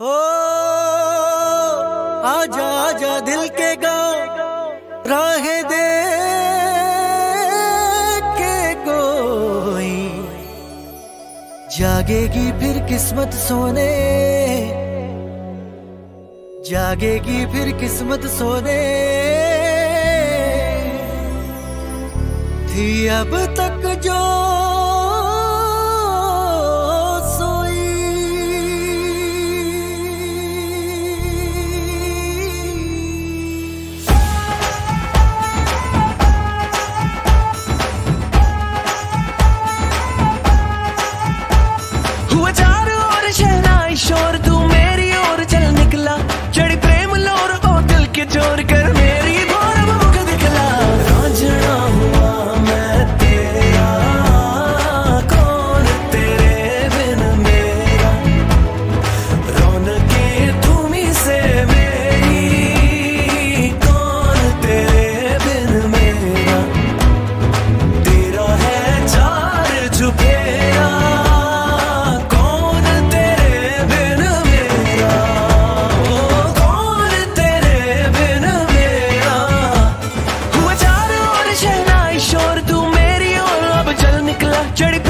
ओ आजा आजा दिल के गाँव, राह दे के कोई। जागेगी फिर किस्मत सोने, जागेगी फिर किस्मत सोने। थी अब तक जो choro do चढ़